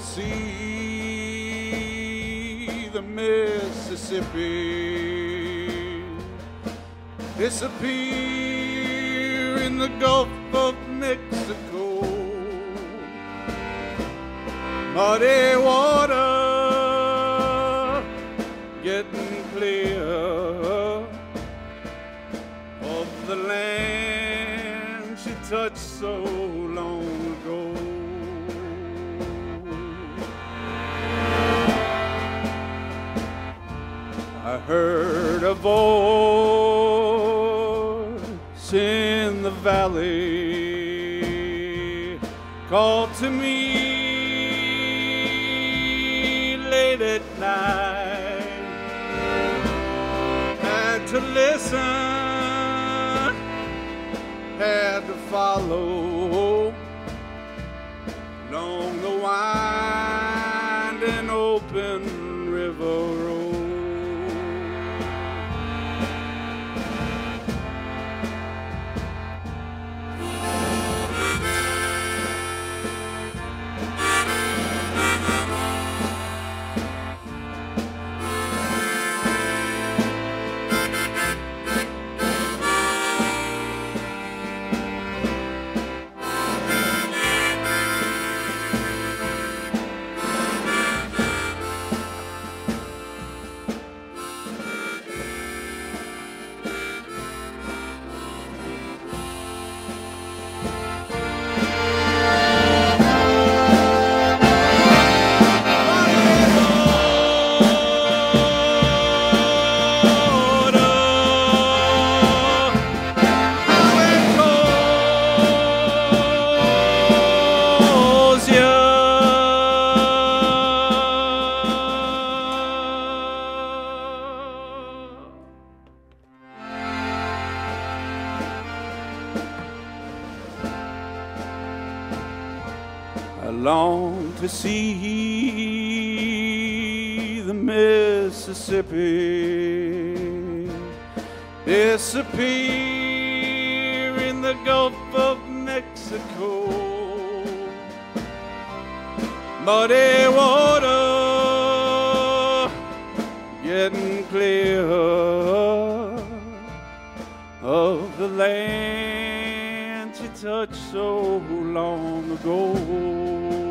see the Mississippi disappear in the Gulf of Mexico. Muddy water getting clear of the land she touched so long ago. Heard a voice in the valley call to me late at night. Had to listen, had to follow along the winding open river long to see the Mississippi disappear in the Gulf of Mexico. Muddy water getting clear of the land touched so long ago.